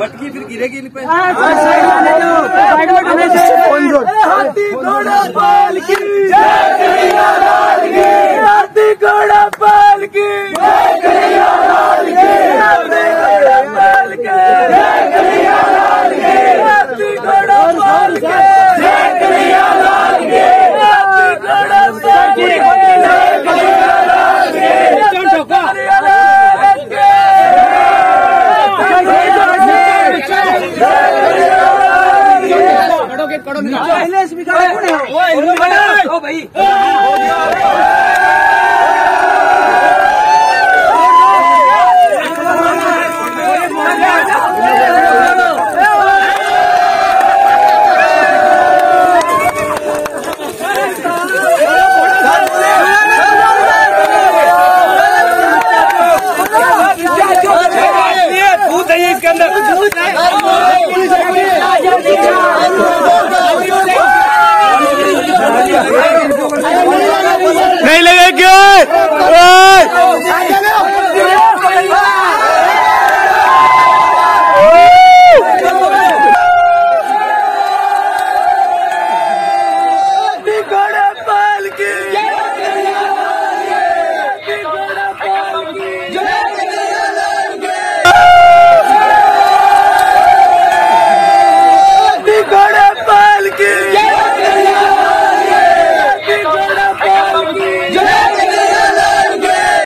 बटकी फिर गिरेगी इन पे। हाथी घोड़ा पाल घोड़ा पाल पहले स्पीकर कौन है? वो भाई।